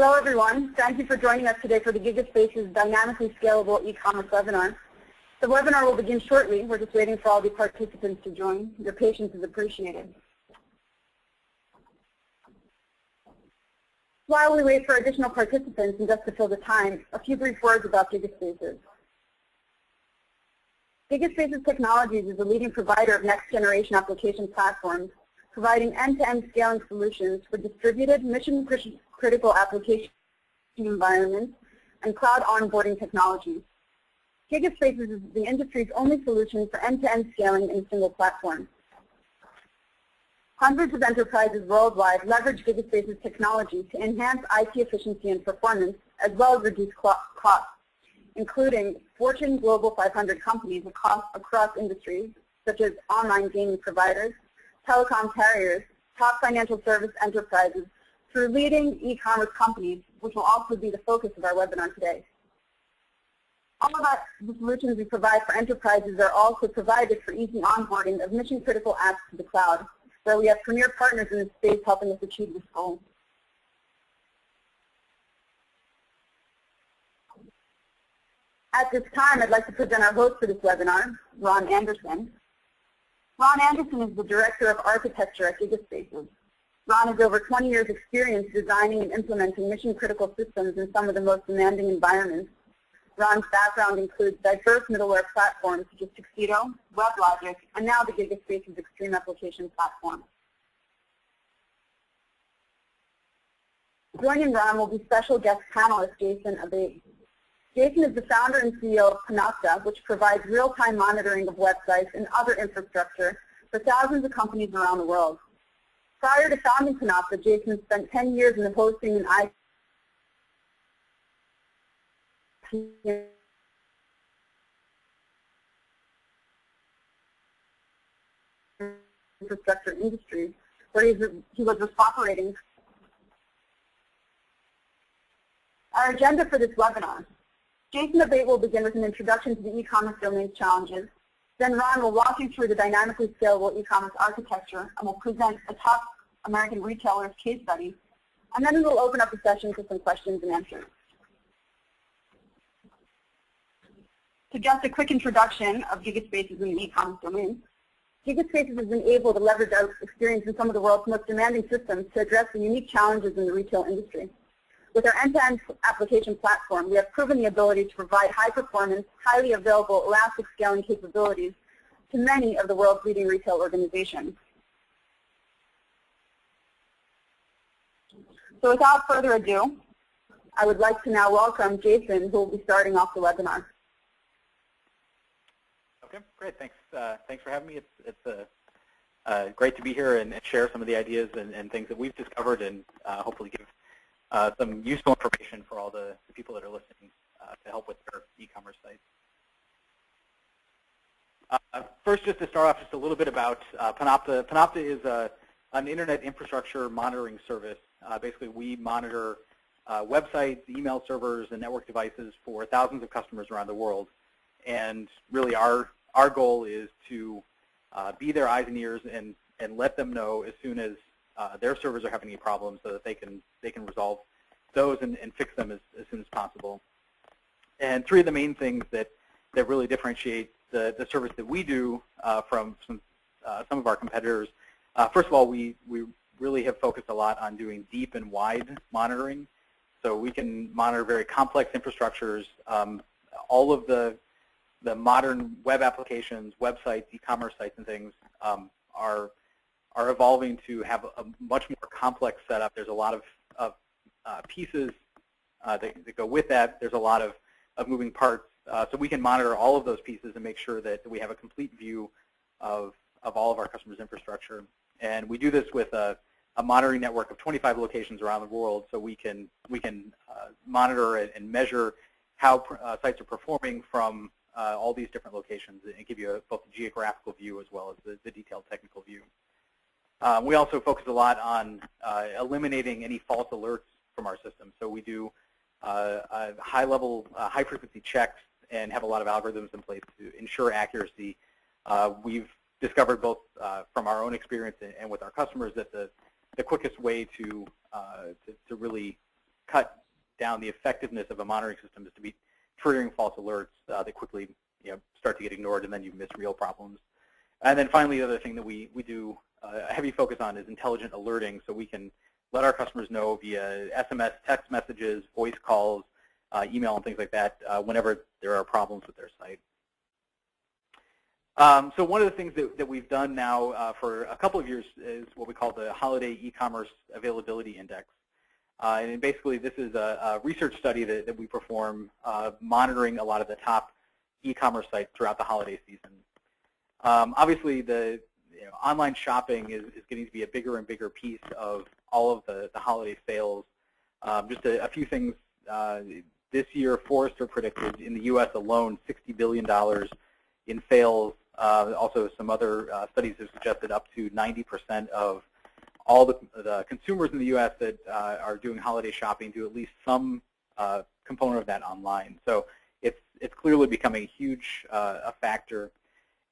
Hello, everyone. Thank you for joining us today for the GigaSpace's Dynamically Scalable E-Commerce webinar. The webinar will begin shortly. We're just waiting for all the participants to join. Your patience is appreciated. While we wait for additional participants and just to fill the time, a few brief words about GigaSpaces. GigaSpaces Technologies is a leading provider of next-generation application platforms, providing end-to-end -end scaling solutions for distributed mission-critical application environments and cloud onboarding technologies. GigaSpaces is the industry's only solution for end-to-end -end scaling in a single platform. Hundreds of enterprises worldwide leverage GigaSpace's technology to enhance IT efficiency and performance, as well as reduce costs, including Fortune Global 500 companies across, across industries, such as online gaming providers, telecom carriers, top financial service enterprises, through leading e-commerce companies, which will also be the focus of our webinar today. All of our, solutions we provide for enterprises are also provided for easy onboarding of mission-critical apps to the cloud, where we have premier partners in this space helping us achieve this goal. At this time, I'd like to present our host for this webinar, Ron Anderson. Ron Anderson is the Director of Architecture at GigaSpaces. Ron has over 20 years experience designing and implementing mission-critical systems in some of the most demanding environments. Ron's background includes diverse middleware platforms such as Tuxedo, WebLogic, and now the GigaSpaces Extreme Application Platform. Joining Ron will be special guest panelist Jason Abate. Jason is the founder and CEO of Panopta, which provides real-time monitoring of websites and other infrastructure for thousands of companies around the world. Prior to founding Panopta, Jason spent 10 years in the hosting and infrastructure industry, where he was operating. Our agenda for this webinar. Jason Abate will begin with an introduction to the e-commerce domain challenges. Then Ron will walk you through the dynamically scalable e-commerce architecture and will present a top American retailer's case study. And then we'll open up the session for some questions and answers. To just a quick introduction of GigaSpaces in the e-commerce domain, GigaSpaces has been able to leverage our experience in some of the world's most demanding systems to address the unique challenges in the retail industry. With our end-to-end -end application platform, we have proven the ability to provide high-performance, highly available, elastic scaling capabilities to many of the world's leading retail organizations. So without further ado, I would like to now welcome Jason, who will be starting off the webinar. Okay, great. Thanks. Uh, thanks for having me. It's, it's uh, uh, great to be here and, share some of the ideas and, and things that we've discovered and uh, hopefully give uh, some useful information for all the, the people that are listening uh, to help with their e-commerce sites. first, just to start off, just a little bit about Panopta. Panopta is a, an internet infrastructure monitoring service. basically, we monitor websites, email servers, and network devices for thousands of customers around the world. And really, our our goal is to uh, be their eyes and ears and, and let them know as soon as uh, their servers are having any problems so that they can they can resolve those and, and fix them as, as soon as possible. And three of the main things that, that really differentiate the, the service that we do uh, from some, uh, some of our competitors, uh, first of all, we, we really have focused a lot on doing deep and wide monitoring. So we can monitor very complex infrastructures. Um, all of the the modern web applications, websites, e-commerce sites, and things um, are are evolving to have a much more complex setup. There's a lot of, of uh, pieces uh, that, that, go with that. There's a lot of, of moving parts. Uh, so we can monitor all of those pieces and make sure that we have a complete view of, of all of our customers' infrastructure. And we do this with a, a monitoring network of 25 locations around the world so we can, we can uh, monitor and measure how uh, sites are performing from uh, all these different locations and give you a, both a geographical view as well as the, the detailed technical view. Um, we also focus a lot on uh, eliminating any false alerts from our system. So we do uh, high-level, uh, high-frequency checks and have a lot of algorithms in place to ensure accuracy. Uh, we've discovered both uh, from our own experience and, with our customers that the, the quickest way to, to, to, really cut down the effectiveness of a monitoring system is to be triggering false alerts uh, that quickly you know, start to get ignored, and then you miss real problems. And then finally, the other thing that we, we do a heavy focus on is intelligent alerting, so we can let our customers know via SMS, text messages, voice calls, uh, email, and things like that uh, whenever there are problems with their site. Um, so one of the things that, that we've done now uh, for a couple of years is what we call the Holiday E-Commerce Availability Index. Uh, and basically this is a, a research study that, that we perform uh, monitoring a lot of the top e-commerce sites throughout the holiday season. Um, obviously the you know, online shopping is, is getting to be a bigger and bigger piece of all of the, the holiday sales. Um, just a, a, few things. Uh, this year, Forrester predicted in the U.S. alone $60 billion in sales uh, also, some other uh, studies have suggested up to 90% of all the, the, consumers in the U.S. that uh, are doing holiday shopping do at least some uh, component of that online. So it's it's clearly becoming a huge uh, a factor.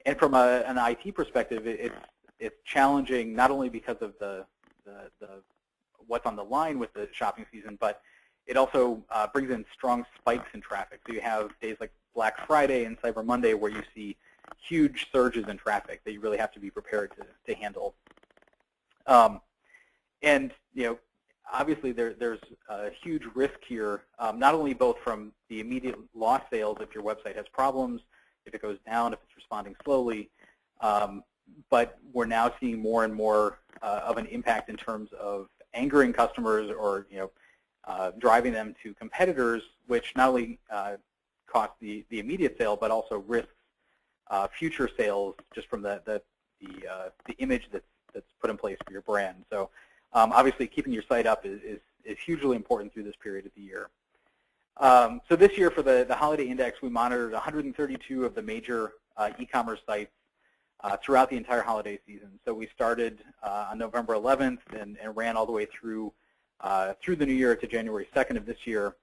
And from a, an IT perspective, it, it's it's challenging not only because of the, the, the what's on the line with the shopping season, but it also uh, brings in strong spikes in traffic. So you have days like Black Friday and Cyber Monday where you see huge surges in traffic that you really have to be prepared to, to handle. Um, and you know, obviously there, there's a huge risk here, um, not only both from the immediate lost sales if your website has problems, if it goes down, if it's responding slowly, um, but we're now seeing more and more uh, of an impact in terms of angering customers or you know, uh, driving them to competitors, which not only uh, cost the, the immediate sale, but also risks uh, future sales just from the the the, uh, the, image that's that's put in place for your brand. So um, obviously, keeping your site up is, is, is hugely important through this period of the year. Um, so this year for the, the holiday index, we monitored 132 of the major uh, e-commerce sites uh, throughout the entire holiday season. So we started uh, on November 11th and, and, ran all the way through uh, through the new year to January 2nd of this year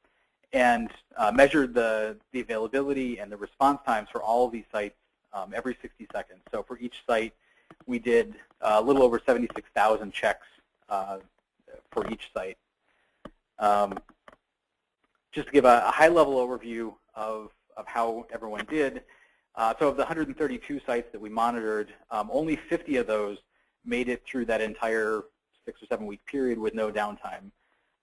and uh, measured the, the availability and the response times for all of these sites um, every 60 seconds. So for each site, we did uh, a little over 76,000 checks for each site. Um, just to give a, a high-level overview of, of how everyone did, uh, so of the 132 sites that we monitored, um, only 50 of those made it through that entire six or seven week period with no downtime.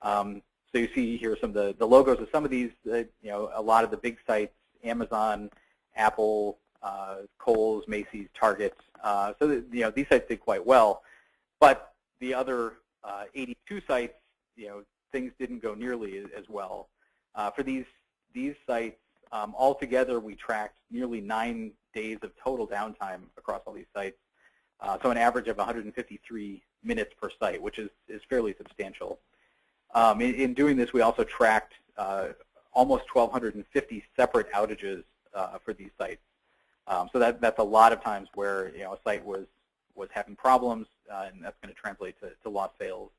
Um, so you see here some of the, the logos of some of these, uh, you know, a lot of the big sites, Amazon, Apple, uh, Kohl's, Macy's, Target. Uh, so you know these sites did quite well, but the other uh, 82 sites, you know, things didn't go nearly as well. Uh, for these these sites, um, altogether, we tracked nearly nine days of total downtime across all these sites. Uh, so an average of 153 minutes per site, which is is fairly substantial. Um, in, in, doing this, we also tracked uh, almost 1,250 separate outages for these sites. Um, so that, that's a lot of times where you know, a site was, was having problems, uh, and that's going to translate to, to lost sales.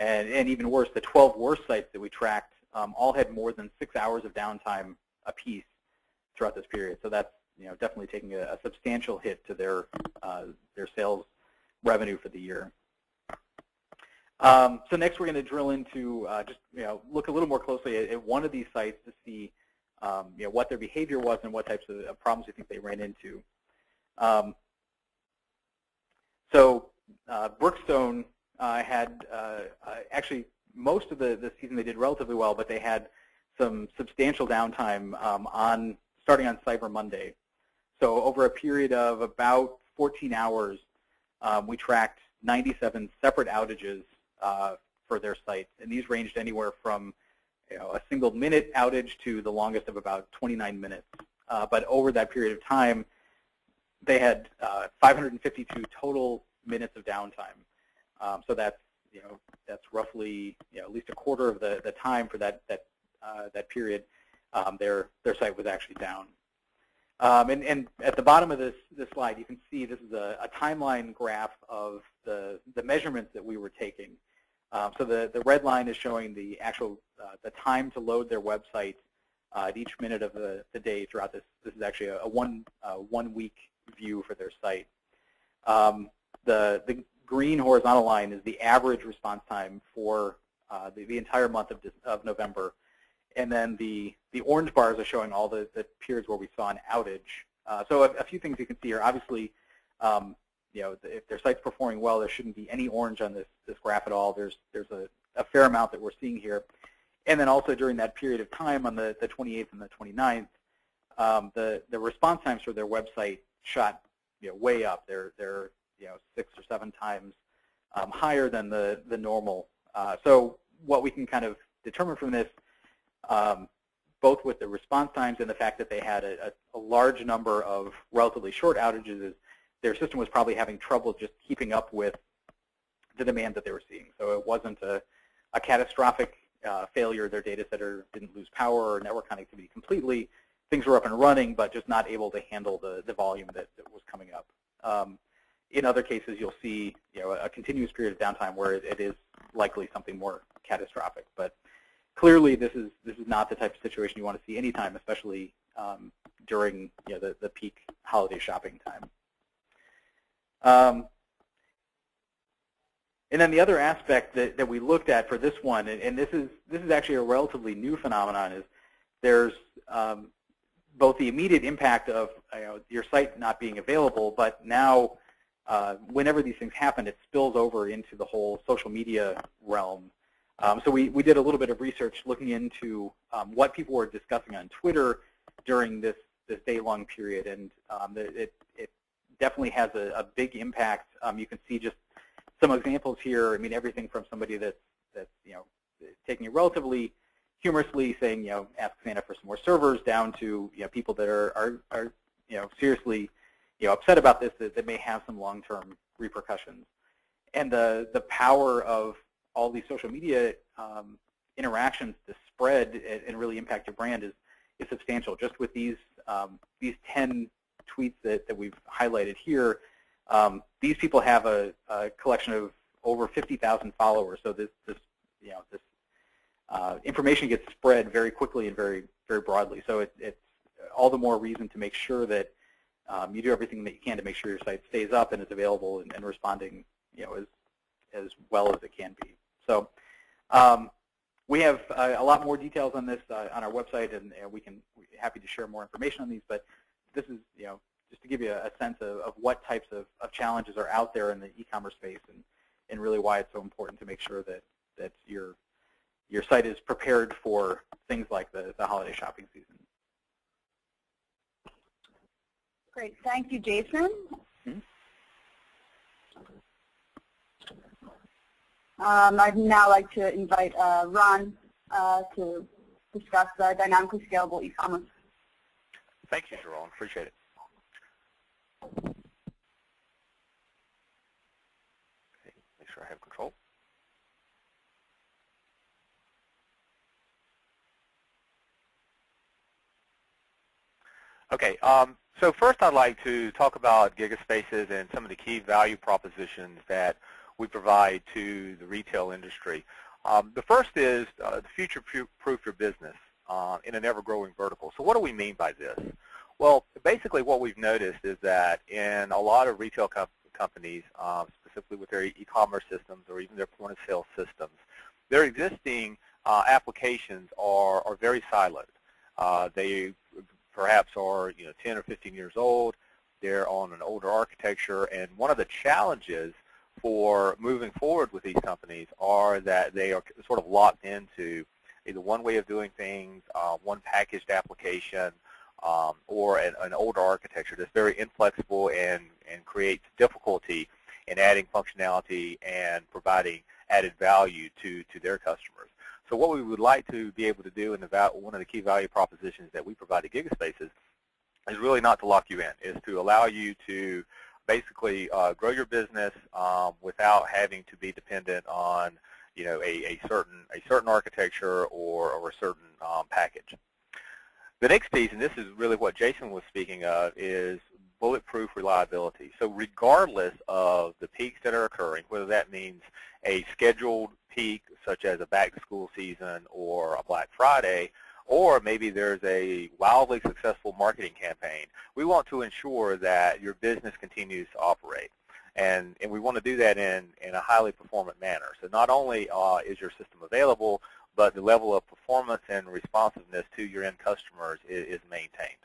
And, and even worse, the 12 worst sites that we tracked um, all had more than six hours of downtime apiece throughout this period. So that's you know, definitely taking a, a substantial hit to their, uh, their sales revenue for the year. Um, so next we're going to drill into uh, just you know, look a little more closely at, at one of these sites to see um, you know, what their behavior was and what types of problems you think they ran into. Um, so uh, Brookstone uh, had uh, uh, actually most of the, the season they did relatively well, but they had some substantial downtime um, on starting on Cyber Monday. So over a period of about 14 hours, um, we tracked 97 separate outages uh, for their site, and these ranged anywhere from you know, a single minute outage to the longest of about 29 minutes. Uh, but over that period of time, they had uh, 552 total minutes of downtime. Um, so that's you know that's roughly you know at least a quarter of the, the time for that that uh, that period. Um, their their site was actually down. Um, and, and at the bottom of this this slide, you can see this is a, a timeline graph of the the measurements that we were taking. Um, so the, the red line is showing the actual uh, the time to load their website uh, at each minute of the, the day throughout this. This is actually a, a one uh, one week view for their site. Um, the the green horizontal line is the average response time for uh, the, the entire month of, of November. And then the, the orange bars are showing all the, the periods where we saw an outage. Uh, so a, a, few things you can see here. Obviously, um, you know, if their site's performing well, there shouldn't be any orange on this, this graph at all. There's, there's a, a fair amount that we're seeing here. And then also during that period of time on the, the 28th and the 29th, um, the, the response times for their website shot you know, way up. They're, they're you know, six or seven times um, higher than the, the normal. Uh, so what we can kind of determine from this, um, both with the response times and the fact that they had a, a, large number of relatively short outages, is their system was probably having trouble just keeping up with the demand that they were seeing. So it wasn't a, a catastrophic uh, failure. Their data center didn't lose power or network connectivity completely. Things were up and running, but just not able to handle the, the volume that, that was coming up. Um, in other cases, you'll see you know, a continuous period of downtime where it, is likely something more catastrophic. But clearly, this is this is not the type of situation you want to see anytime, especially um, during you know, the, the peak holiday shopping time. Um, and then the other aspect that, that we looked at for this one, and, and this is this is actually a relatively new phenomenon, is there's um, both the immediate impact of you know, your site not being available, but now uh, whenever these things happen, it spills over into the whole social media realm. Um, so we, we did a little bit of research looking into um, what people were discussing on Twitter during this, this day-long period, and um, it, it definitely has a, a big impact. Um, you can see just some examples here. I mean, everything from somebody that's, that's you know, taking it relatively humorously, saying, you know, ask Santa for some more servers, down to you know people that are, are, are you know, seriously you know, upset about this that, that may have some long-term repercussions. And the, the power of all these social media um, interactions to spread and, and, really impact your brand is, is substantial. Just with these, um, these 10 tweets that, that we've highlighted here, um, these people have a, a collection of over 50,000 followers. So this, this, you know, this uh, information gets spread very quickly and very, very broadly. So it, it's all the more reason to make sure that um, you do everything that you can to make sure your site stays up and is available and, and responding, you know, as as well as it can be. So um, we have uh, a lot more details on this uh, on our website, and, and we can happy to share more information on these. But this is, you know, just to give you a, a sense of, of what types of, of challenges are out there in the e-commerce space, and and really why it's so important to make sure that that your your site is prepared for things like the, the holiday shopping season. Great. Thank you, Jason. Um, I'd now like to invite uh, Ron uh, to discuss the dynamically scalable e-commerce. Thank you, Jerome. Appreciate it. Make sure I have control. Okay, um, so first I'd like to talk about GigaSpaces and some of the key value propositions that we provide to the retail industry. Um, the first is uh, future-proof your business uh, in an ever-growing vertical. So what do we mean by this? Well, basically what we've noticed is that in a lot of retail com companies, um, specifically with their e-commerce systems or even their point-of-sale systems, their existing uh, applications are, are very siloed. Uh, they perhaps are you know 10 or 15 years old. They're on an older architecture, and one of the challenges for moving forward with these companies are that they are sort of locked into either one way of doing things, uh, one packaged application, um, or an, an, older architecture that's very inflexible and, and creates difficulty in adding functionality and providing added value to, to their customers. So what we would like to be able to do, and one of the key value propositions that we provide to GigaSpaces is really not to lock you in, is to allow you to basically uh, grow your business um, without having to be dependent on you know, a, a certain a certain architecture or, or a certain um, package. The next piece, and this is really what Jason was speaking of, is bulletproof reliability. So regardless of the peaks that are occurring, whether that means a scheduled peak such as a back-to-school season or a Black Friday, or maybe there's a wildly successful marketing campaign, we want to ensure that your business continues to operate. And, and we want to do that in, in a highly performant manner. So not only uh, is your system available, but the level of performance and responsiveness to your end customers is, is maintained.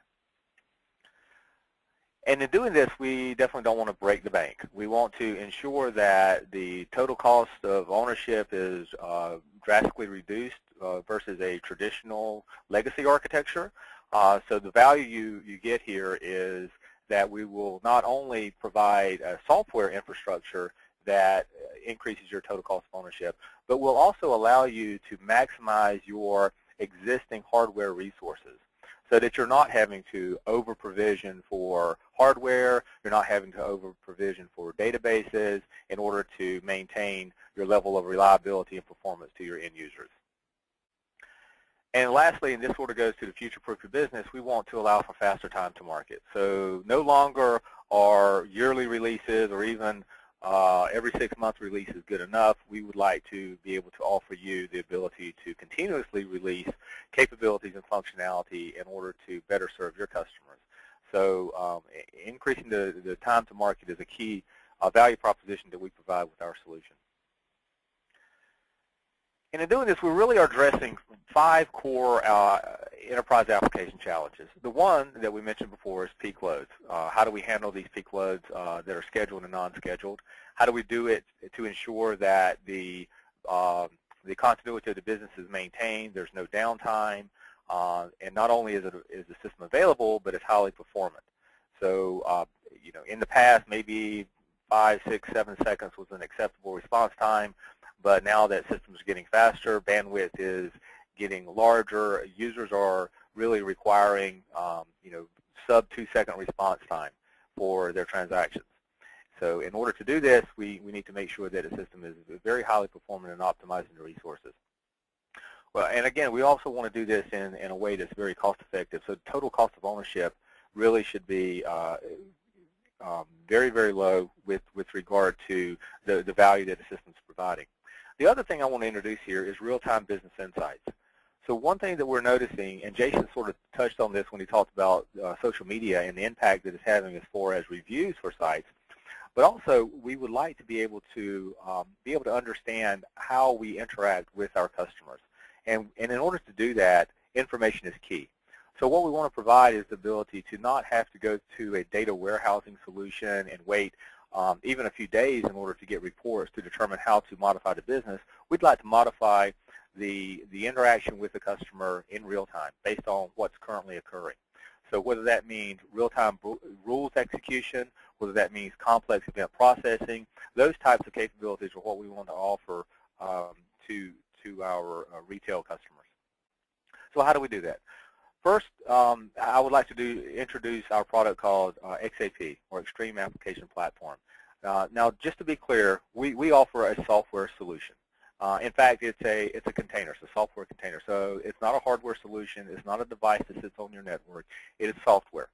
And in doing this, we definitely don't want to break the bank. We want to ensure that the total cost of ownership is uh, drastically reduced uh, versus a traditional legacy architecture. Uh, so the value you, you get here is that we will not only provide a software infrastructure that increases your total cost of ownership, but will also allow you to maximize your existing hardware resources so that you're not having to over-provision for hardware, you're not having to over-provision for databases in order to maintain your level of reliability and performance to your end users. And lastly, and this sort of goes to the future-proof your business, we want to allow for faster time to market. So no longer are yearly releases or even uh, every six-month release is good enough. We would like to be able to offer you the ability to continuously release capabilities and functionality in order to better serve your customers. So um, increasing the, the time to market is a key uh, value proposition that we provide with our solution. And in doing this, we really are addressing five core uh, enterprise application challenges. The one that we mentioned before is peak loads. Uh, how do we handle these peak loads uh, that are scheduled and non-scheduled? How do we do it to ensure that the um, the continuity of the business is maintained, there's no downtime, uh, and not only is, it, is the system available, but it's highly performant. So, uh, you know, in the past, maybe five, six, seven seconds was an acceptable response time. But now that systems are getting faster, bandwidth is getting larger, users are really requiring, um, you know, sub two second response time for their transactions. So in order to do this, we, we need to make sure that a system is very highly performant and optimizing the resources. Well, and again, we also want to do this in, in a way that's very cost effective. So total cost of ownership really should be uh, um, very, very low with, with regard to the, the value that the system is providing. The other thing I want to introduce here is real-time business insights. So one thing that we're noticing, and Jason sort of touched on this when he talked about uh, social media and the impact that it's having as far as reviews for sites, but also we would like to be able to um, be able to understand how we interact with our customers. And, and in order to do that, information is key. So what we want to provide is the ability to not have to go to a data warehousing solution and wait um, even a few days in order to get reports to determine how to modify the business. We'd like to modify the, the interaction with the customer in real time based on what's currently occurring. So whether that means real-time rules execution, whether that means complex event processing, those types of capabilities are what we want to offer um, to, to our uh, retail customers. So how do we do that? First, um, I would like to do, introduce our product called uh, XAP, or Extreme Application Platform. Uh, now, just to be clear, we, we offer a software solution. Uh, in fact, it's a it's a container, it's a software container. So it's not a hardware solution. It's not a device that sits on your network. It is software.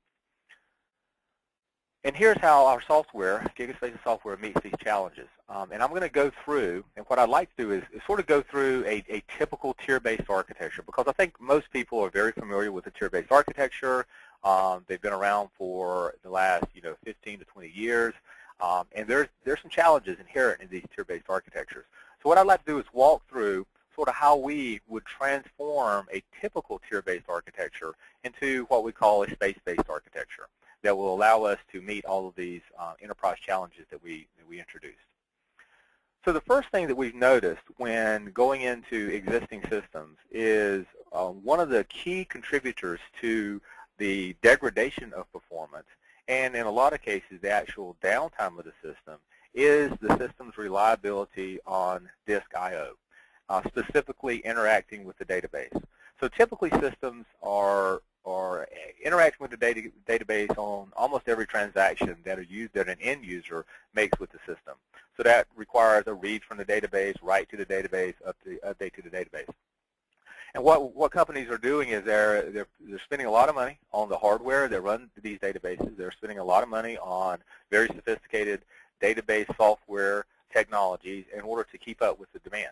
And here's how our software, GigaSpaces software, meets these challenges. Um, and I'm going to go through, and what I'd like to do is, is sort of go through a, a typical tier-based architecture, because I think most people are very familiar with the tier-based architecture. Um, they've been around for the last, you know, 15 to 20 years. Um, and there's, there's some challenges inherent in these tier-based architectures. So what I'd like to do is walk through sort of how we would transform a typical tier-based architecture into what we call a space-based architecture that will allow us to meet all of these uh, enterprise challenges that we, that we introduced. So the first thing that we've noticed when going into existing systems is uh, one of the key contributors to the degradation of performance, and in a lot of cases the actual downtime of the system, is the system's reliability on disk I.O., uh, specifically interacting with the database. So typically systems are or uh, interacting with the data, database on almost every transaction that a user, that an end user makes with the system. So that requires a read from the database, write to the database, up to, update to the database. And what what companies are doing is they're, they're they're spending a lot of money on the hardware that run these databases. They're spending a lot of money on very sophisticated database software technologies in order to keep up with the demand.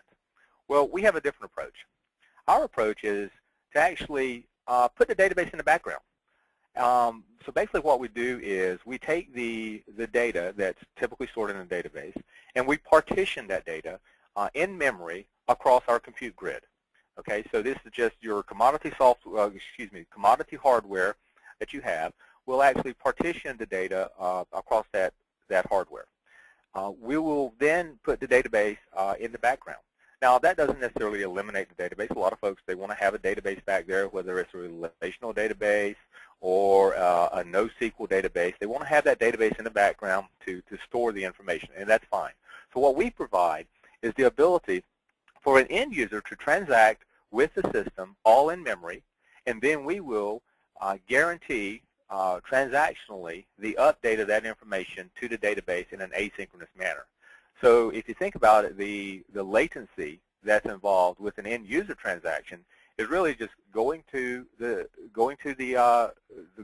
Well, we have a different approach. Our approach is to actually uh, put the database in the background Um, so basically what we do is we take the, the data that's typically stored in a database and we partition that data uh, in memory across our compute grid. Okay, so this is just your commodity software, uh, excuse me, commodity hardware that you have. We'll actually partition the data uh, across that, that hardware. Uh, we will then put the database uh, in the background. Now, that doesn't necessarily eliminate the database. A lot of folks, they want to have a database back there, whether it's a relational database or uh, a NoSQL database. They want to have that database in the background to, to store the information, and that's fine. So what we provide is the ability for an end user to transact with the system all in memory, and then we will uh, guarantee uh, transactionally the update of that information to the database in an asynchronous manner. So if you think about it, the, the latency that's involved with an end user transaction is really just going to the going to the, uh,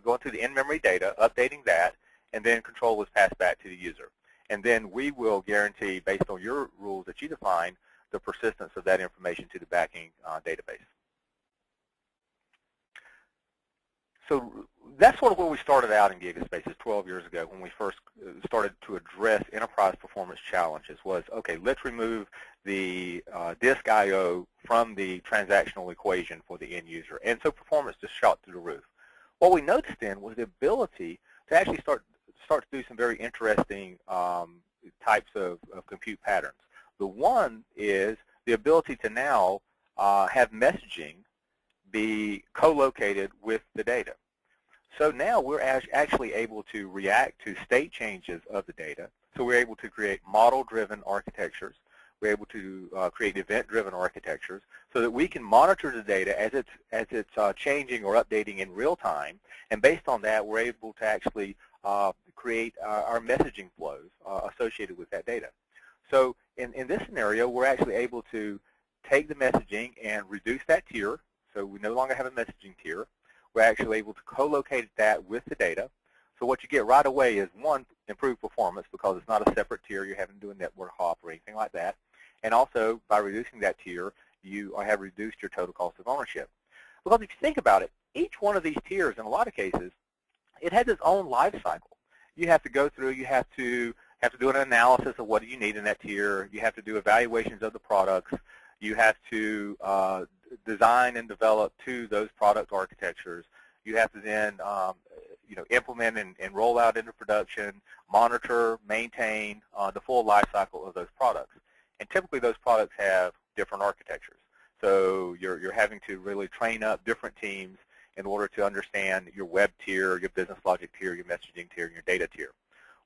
going to the in-memory data, updating that, and then control is passed back to the user. And then we will guarantee, based on your rules that you define, the persistence of that information to the backing uh, database. So that's sort of where we started out in GigaSpaces 12 years ago when we first uh, started to address enterprise performance challenges was, okay, let's remove the uh, disk I.O. from the transactional equation for the end user. And so performance just shot through the roof. What we noticed then was the ability to actually start, start to do some very interesting um, types of, of compute patterns. The one is the ability to now uh, have messaging be co-located with the data. So now we're actually able to react to state changes of the data. So we're able to create model-driven architectures. We're able to uh, create event-driven architectures so that we can monitor the data as it's, as it's uh, changing or updating in real time. And based on that, we're able to actually uh, create our messaging flows uh, associated with that data. So in, in this scenario, we're actually able to take the messaging and reduce that tier. So we no longer have a messaging tier. We're actually able to co-locate that with the data. So what you get right away is, one, improved performance because it's not a separate tier. You're having to do a network hop or anything like that. And also, by reducing that tier, you have reduced your total cost of ownership. Because if you think about it, each one of these tiers, in a lot of cases, it has its own life cycle. You have to go through, you have to have to do an analysis of what do you need in that tier. You have to do evaluations of the products. You have to uh, design and develop to those product architectures. You have to then um, you know, implement and, and, roll out into production, monitor, maintain uh, the full life cycle of those products. And typically those products have different architectures. So you're, you're having to really train up different teams in order to understand your web tier, your business logic tier, your messaging tier, and your data tier.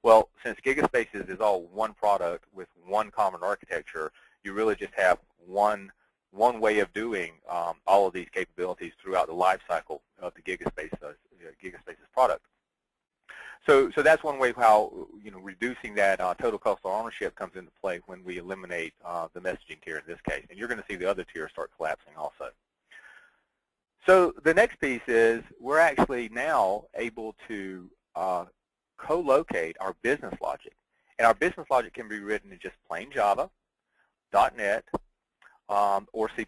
Well, since GigaSpaces is all one product with one common architecture, you really just have one one way of doing um, all of these capabilities throughout the life cycle of the GigaSpace, uh, GigaSpaces product. So, so that's one way how you know reducing that uh, total cost of ownership comes into play when we eliminate uh, the messaging tier in this case, and you're going to see the other tiers start collapsing also. So the next piece is we're actually now able to uh, co-locate our business logic, and our business logic can be written in just plain Java, .NET, um, or C++.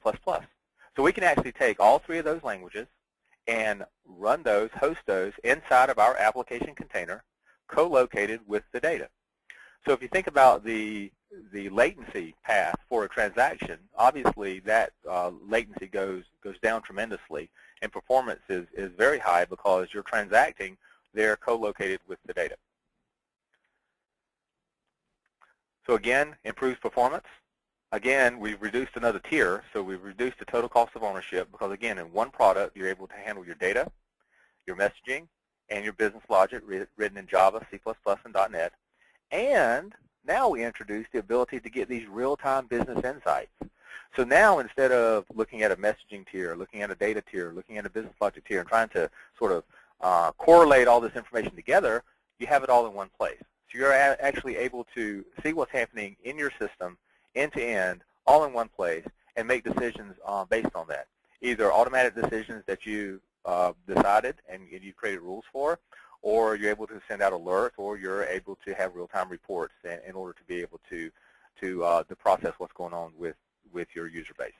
So we can actually take all three of those languages and run those, host those inside of our application container, co-located with the data. So if you think about the the latency path for a transaction, obviously that uh, latency goes goes down tremendously, and performance is is very high because you're transacting there co-located with the data. So again, improves performance. Again, we've reduced another tier, so we've reduced the total cost of ownership because, again, in one product, you're able to handle your data, your messaging, and your business logic written in Java, C++, and .NET. And now we introduce the ability to get these real-time business insights. So now instead of looking at a messaging tier, looking at a data tier, looking at a business logic tier, and trying to sort of uh, correlate all this information together, you have it all in one place. So you're actually able to see what's happening in your system end-to-end, all in one place, and make decisions uh, based on that. Either automatic decisions that you uh, decided and you created rules for, or you're able to send out alerts, or you're able to have real-time reports in, in, order to be able to to uh, process what's going on with with your user base.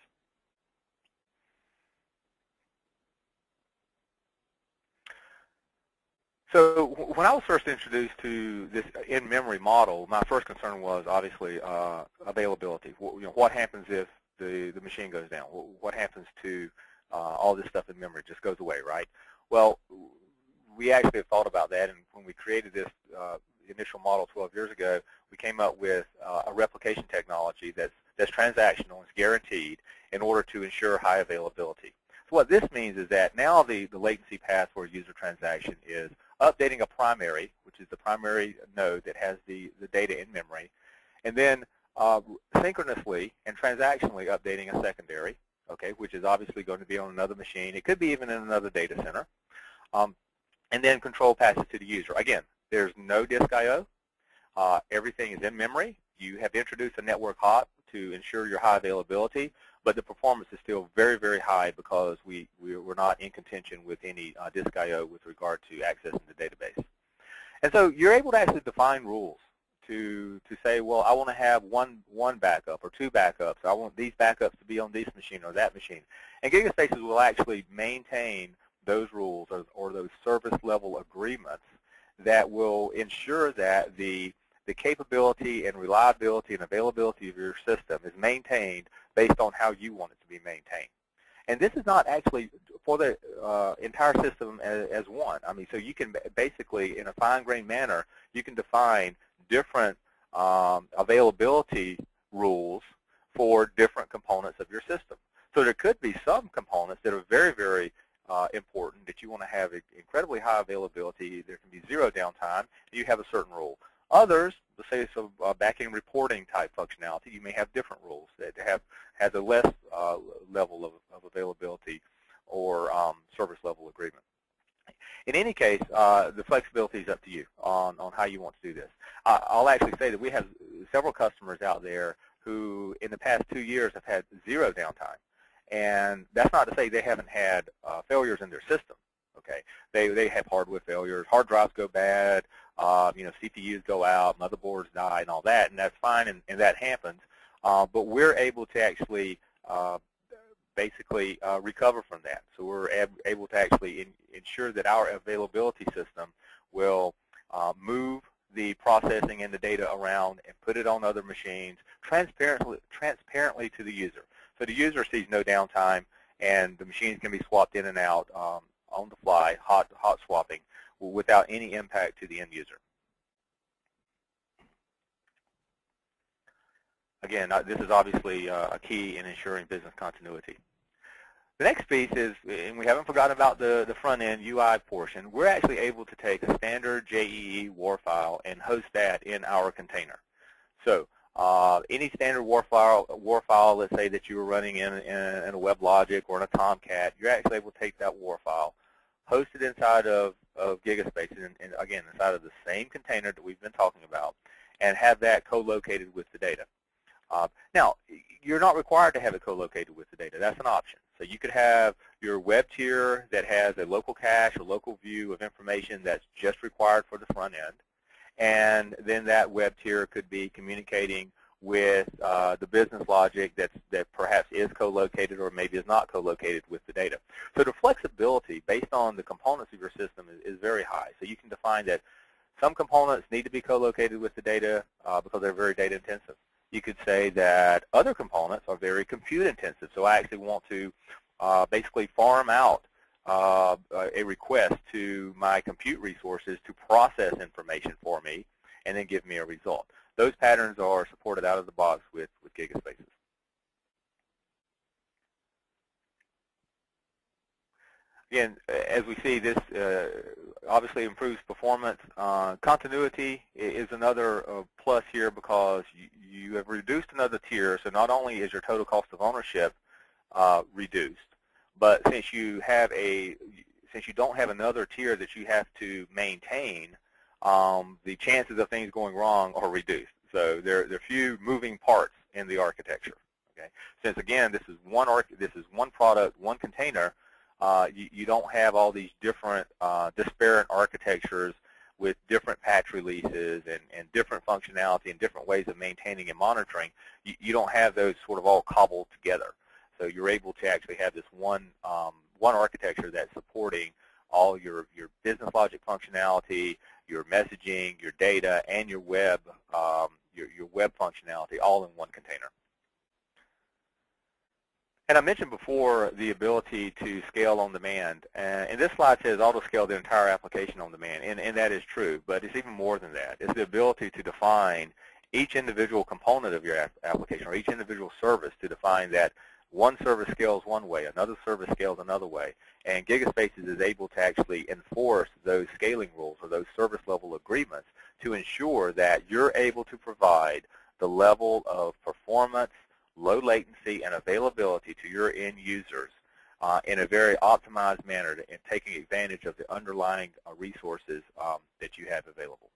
When I was first introduced to this in-memory model, my first concern was obviously uh, availability. What, you know, what happens if the, the machine goes down? What happens to uh, all this stuff in memory? It just goes away, right? Well, we actually have thought about that, and when we created this uh, initial model 12 years ago, we came up with uh, a replication technology that's, that's transactional, it's guaranteed, in order to ensure high availability. So what this means is that now the, the latency path for a user transaction is updating a primary, which is the primary node that has the, the data in memory, and then uh, synchronously and transactionally updating a secondary, okay, which is obviously going to be on another machine. It could be even in another data center. Um, and then control passes to the user. Again, there's no disk I.O. Uh, everything is in memory. You have introduced a network hop to ensure your high availability, but the performance is still very, very high because we, we we're not in contention with any uh, disk I.O. with regard to accessing the database. And so you're able to actually define rules to to say, well, I want to have one one backup or two backups. I want these backups to be on this machine or that machine. And GigaSpaces will actually maintain those rules or, or those service level agreements that will ensure that the the capability and reliability and availability of your system is maintained based on how you want it to be maintained. And this is not actually for the uh, entire system as, as, one. I mean, so you can basically, in a fine-grained manner, you can define different um, availability rules for different components of your system. So there could be some components that are very, very uh, important that you want to have incredibly high availability. There can be zero downtime. You have a certain rule. Others, let's say it's a, a back-end reporting type functionality, you may have different rules that have has a less uh, level of, of, availability or um, service level agreement. In any case, uh, the flexibility is up to you on, on how you want to do this. Uh, I'll actually say that we have several customers out there who, in the past two years, have had zero downtime. And that's not to say they haven't had uh, failures in their system. Okay, they they have hardware failures, hard drives go bad, uh, you know, CPUs go out, motherboards die, and all that, and that's fine, and, and that happens. Uh, but we're able to actually uh, basically uh, recover from that. So we're able to actually in, ensure that our availability system will uh, move the processing and the data around and put it on other machines transparently, transparently to the user. So the user sees no downtime, and the machines can be swapped in and out um, on the fly, hot, hot swapping, without any impact to the end user. Again, uh, this is obviously uh, a key in ensuring business continuity. The next piece is, and we haven't forgotten about the, the front-end UI portion, we're actually able to take a standard JEE WAR file and host that in our container. So uh, any standard WAR file, WAR file, let's say that you were running in, in, in, a WebLogic or in a Tomcat, you're actually able to take that WAR file, host it inside of, of GigaSpaces, and, and again, inside of the same container that we've been talking about, and have that co-located with the data. Uh, now, you're not required to have it co-located with the data. That's an option. So you could have your web tier that has a local cache, a local view of information that's just required for the front end and then that web tier could be communicating with uh, the business logic that's, that perhaps is co-located or maybe is not co-located with the data. So the flexibility based on the components of your system is, is very high. So you can define that some components need to be co-located with the data uh, because they're very data intensive. You could say that other components are very compute intensive. So I actually want to uh, basically farm out uh, a request to my compute resources to process information for me and then give me a result. Those patterns are supported out of the box with, with GigaSpaces. Again, as we see, this uh, obviously improves performance. Uh, continuity is another uh, plus here because you, you, have reduced another tier, so not only is your total cost of ownership uh, reduced, but since you have a since you don't have another tier that you have to maintain, um, the chances of things going wrong are reduced. So there, there are few moving parts in the architecture. Okay, since again this is one this is one product, one container. Uh, you, you, don't have all these different uh, disparate architectures with different patch releases and, and different functionality and different ways of maintaining and monitoring. You, you don't have those sort of all cobbled together. So you're able to actually have this one um, one architecture that's supporting all your, your business logic functionality, your messaging, your data, and your web, um, your, your web functionality all in one container. And I mentioned before the ability to scale on demand. and this slide says auto-scale the entire application on demand, and, and that is true, but it's even more than that. It's the ability to define each individual component of your application or each individual service to define that one service scales one way, another service scales another way, and Gigaspaces is able to actually enforce those scaling rules or those service level agreements to ensure that you're able to provide the level of performance low latency and availability to your end users uh, in a very optimized manner and taking advantage of the underlying uh, resources um, that you have available.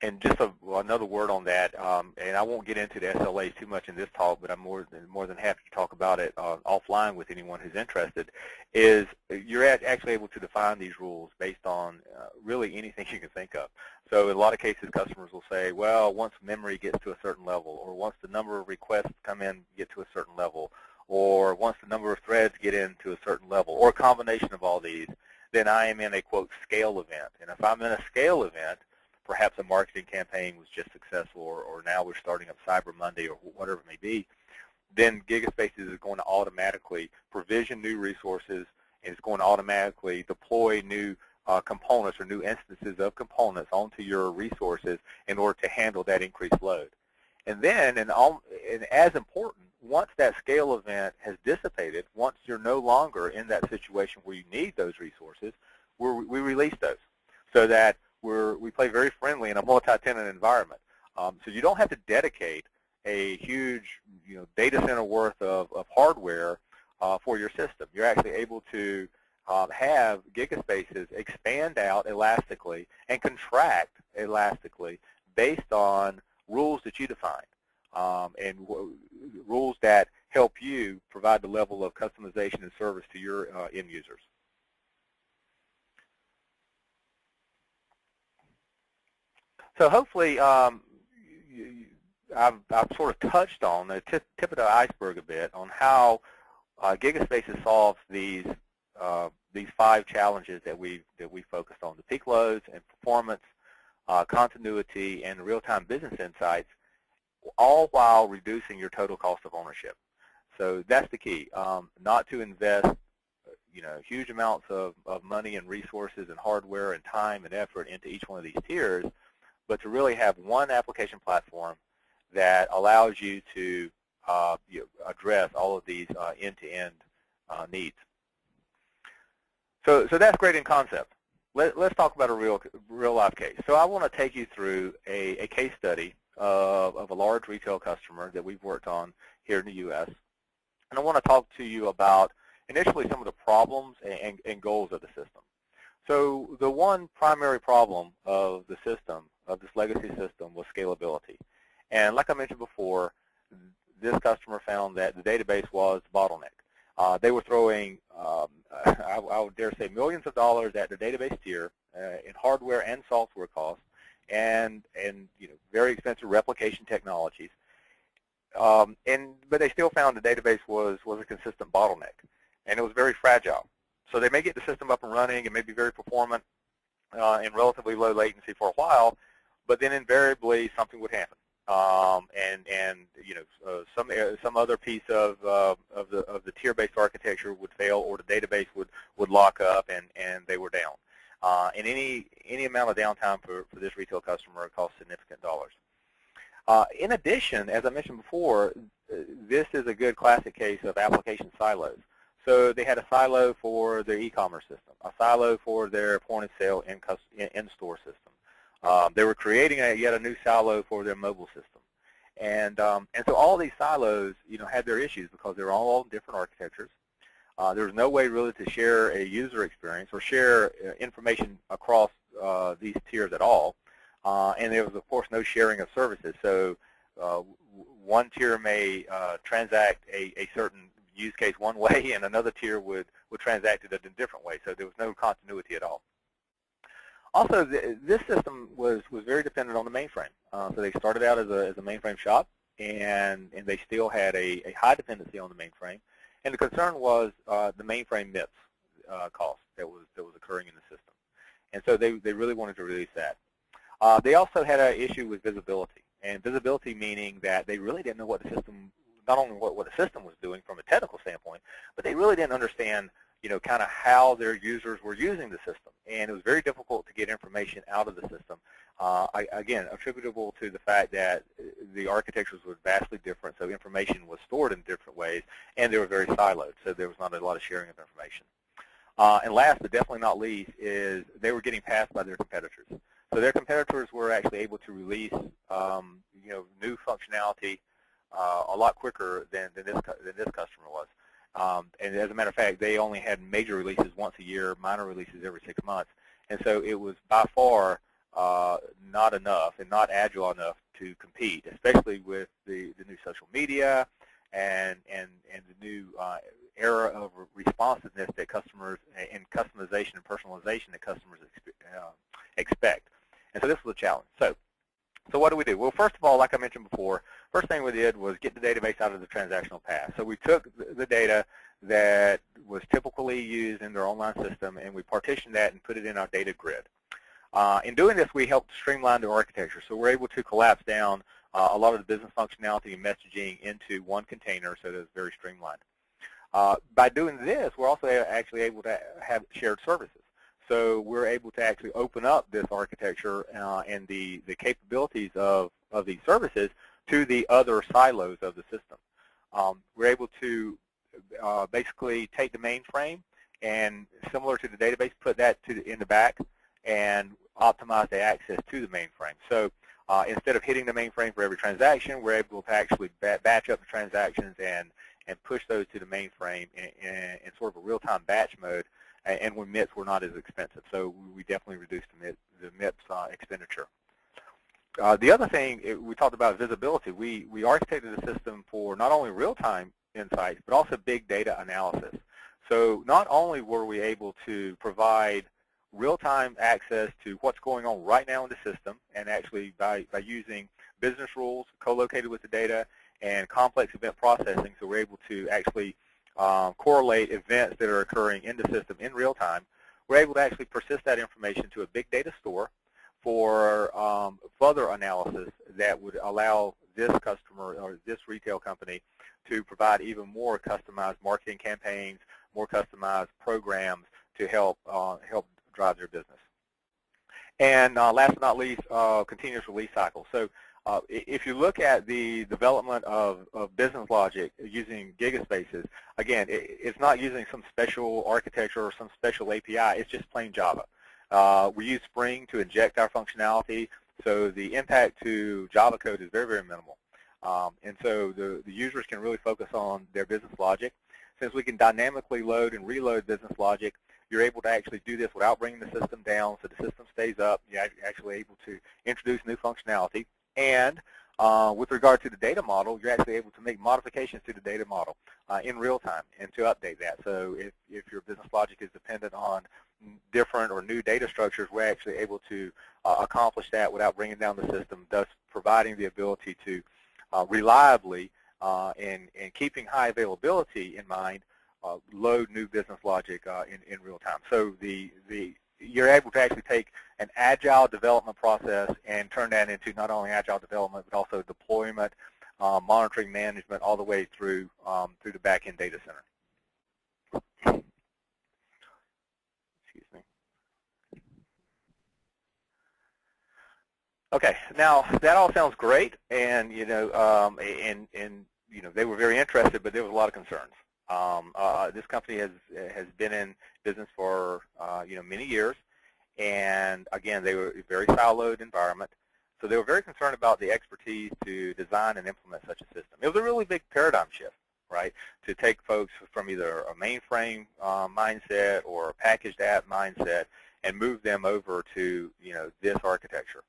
And just a, another word on that, um, and I won't get into the SLAs too much in this talk, but I'm more than, more than happy to talk about it uh, offline with anyone who's interested, is you're actually able to define these rules based on uh, really anything you can think of. So in a lot of cases, customers will say, well, once memory gets to a certain level, or once the number of requests come in get to a certain level, or once the number of threads get into a certain level, or a combination of all these, then I am in a, quote, scale event. And if I'm in a scale event, perhaps a marketing campaign was just successful, or, or now we're starting up Cyber Monday, or whatever it may be, then Gigaspaces is going to automatically provision new resources, and it's going to automatically deploy new uh, components or new instances of components onto your resources in order to handle that increased load. And then, and, all, and as important, once that scale event has dissipated, once you're no longer in that situation where you need those resources, we release those so that we're, we play very friendly in a multi-tenant environment. Um, so you don't have to dedicate a huge you know, data center worth of, of hardware uh, for your system. You're actually able to um, have gigaspaces expand out elastically and contract elastically based on rules that you define um, and rules that help you provide the level of customization and service to your uh, end users. So hopefully, um, you, I've, I've, sort of touched on the tip, tip, of the iceberg a bit on how uh, Gigaspaces solves these uh, these five challenges that we that we focused on: the peak loads and performance, uh, continuity, and real-time business insights, all while reducing your total cost of ownership. So that's the key: um, not to invest you know, huge amounts of, of money and resources and hardware and time and effort into each one of these tiers, but to really have one application platform that allows you to uh, address all of these uh, end-to-end uh, -end, needs. So, so that's great in concept. Let, us talk about a real, real life case. So I want to take you through a, a case study of, of a large retail customer that we've worked on here in the U.S. And I want to talk to you about initially some of the problems and, and goals of the system. So the one primary problem of the system, of this legacy system, was scalability. And like I mentioned before, this customer found that the database was the bottleneck. Uh, they were throwing, um, I, I, would dare say, millions of dollars at the database tier uh, in hardware and software costs, and and you know very expensive replication technologies. Um, and but they still found the database was was a consistent bottleneck, and it was very fragile. So they may get the system up and running and may be very performant uh, in relatively low latency for a while, but then invariably something would happen. Um, and and you know uh, some uh, some other piece of uh, of the of the tier-based architecture would fail, or the database would would lock up, and and they were down. Uh, and any any amount of downtime for for this retail customer costs significant dollars. Uh, in addition, as I mentioned before, this is a good classic case of application silos. So they had a silo for their e-commerce system, a silo for their point-of-sale in-store system. Um, they were creating a, yet a new silo for their mobile system. And, um, and so all these silos, you know, had their issues because they were all different architectures. Uh, there was no way really to share a user experience or share uh, information across uh, these tiers at all. Uh, and there was, of course, no sharing of services. So uh, one tier may uh, transact a, a certain use case one way, and another tier would, would transact it in a different way. So there was no continuity at all. Also, th this system was, was very dependent on the mainframe. Uh, so they started out as a, as a mainframe shop, and, and they still had a, a high dependency on the mainframe. And the concern was uh, the mainframe MIPS uh, cost that was that was occurring in the system. And so they, they really wanted to release that. Uh, they also had an issue with visibility. And visibility meaning that they really didn't know what the system, not only what, what the system was doing from a technical standpoint, but they really didn't understand you know, kind of how their users were using the system. And it was very difficult to get information out of the system. Uh, I, again, attributable to the fact that the architectures were vastly different, so information was stored in different ways, and they were very siloed, so there was not a lot of sharing of information. Uh, and last but definitely not least is they were getting passed by their competitors. So their competitors were actually able to release um, you know, new functionality uh, a lot quicker than, than, this, than this customer was. Um, and as a matter of fact, they only had major releases once a year, minor releases every six months. And so it was by far uh, not enough and not agile enough to compete, especially with the, the new social media and, and, and the new uh, era of responsiveness that customers and customization and personalization that customers uh, expect. And so this was a challenge. So, so what do we do? Well, first of all, like I mentioned before, first thing we did was get the database out of the transactional path. So we took the data that was typically used in their online system and we partitioned that and put it in our data grid. Uh, in doing this, we helped streamline the architecture. So we're able to collapse down uh, a lot of the business functionality and messaging into one container so that it's very streamlined. Uh, by doing this, we're also actually able to have shared services. So we're able to actually open up this architecture uh, and the, the capabilities of, of these services to the other silos of the system. Um, we're able to uh, basically take the mainframe and similar to the database, put that to the, in the back and optimize the access to the mainframe. So uh, instead of hitting the mainframe for every transaction, we're able to actually batch up the transactions and, and push those to the mainframe in, in, in sort of a real-time batch mode and when MIPS were not as expensive. So we definitely reduced the, the MIPS uh, expenditure. Uh, the other thing we talked about visibility. We, we architected the system for not only real-time insights, but also big data analysis. So not only were we able to provide real-time access to what's going on right now in the system, and actually by, by using business rules co-located with the data and complex event processing, so we're able to actually um, correlate events that are occurring in the system in real time, we're able to actually persist that information to a big data store for um, further analysis that would allow this customer or this retail company to provide even more customized marketing campaigns, more customized programs to help uh, help drive their business. And uh, last but not least, uh, continuous release cycle. So uh, if you look at the development of, of, business logic using gigaspaces, again, it, it's not using some special architecture or some special API. It's just plain Java. Uh, we use Spring to inject our functionality, so the impact to Java code is very, very minimal. Um, and so the, the users can really focus on their business logic. Since we can dynamically load and reload business logic, you're able to actually do this without bringing the system down, so the system stays up. You're actually able to introduce new functionality. And uh, with regard to the data model, you're actually able to make modifications to the data model uh, in real time and to update that. So if, if your business logic is dependent on different or new data structures, we're actually able to uh, accomplish that without bringing down the system, thus providing the ability to uh, reliably uh, and, and keeping high availability in mind, uh, load new business logic in, in real time. So the, the you're able to actually take an agile development process and turn that into not only agile development but also deployment, uh, monitoring management all the way through um, through the back-end data center. Excuse me. Okay, now that all sounds great, and you know, um, and and you know, they were very interested, but there was a lot of concerns. Um, uh, this company has has been in business for uh, you know many years, and again, they were a very siloed environment. So they were very concerned about the expertise to design and implement such a system. It was a really big paradigm shift, right, to take folks from either a mainframe uh, mindset or a packaged app mindset and move them over to you know this architecture.